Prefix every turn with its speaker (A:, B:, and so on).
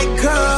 A: Like her.